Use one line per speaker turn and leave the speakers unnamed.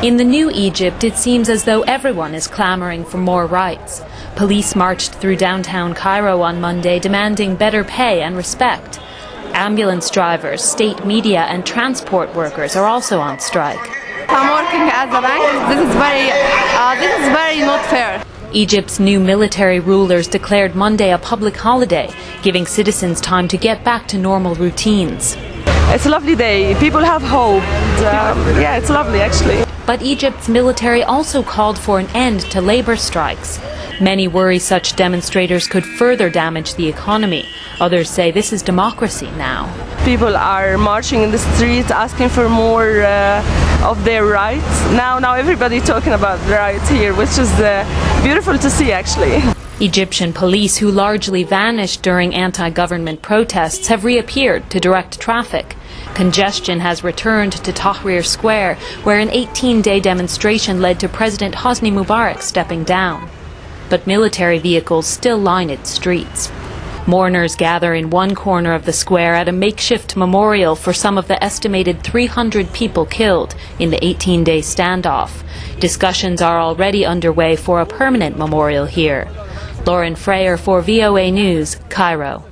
In the new Egypt, it seems as though everyone is clamoring for more rights. Police marched through downtown Cairo on Monday demanding better pay and respect. Ambulance drivers, state media and transport workers are also on strike.
I'm working at the bank. This is very, uh, this is very not fair.
Egypt's new military rulers declared Monday a public holiday, giving citizens time to get back to normal routines.
It's a lovely day. People have hope. And, um, yeah, it's lovely actually.
But Egypt's military also called for an end to labor strikes. Many worry such demonstrators could further damage the economy. Others say this is democracy now.
People are marching in the streets asking for more uh, of their rights. Now, now everybody talking about rights here, which is uh, beautiful to see actually.
Egyptian police, who largely vanished during anti government protests, have reappeared to direct traffic. Congestion has returned to Tahrir Square, where an 18 day demonstration led to President Hosni Mubarak stepping down. But military vehicles still line its streets. Mourners gather in one corner of the square at a makeshift memorial for some of the estimated 300 people killed in the 18 day standoff. Discussions are already underway for a permanent memorial here. Lauren Frayer for VOA News, Cairo.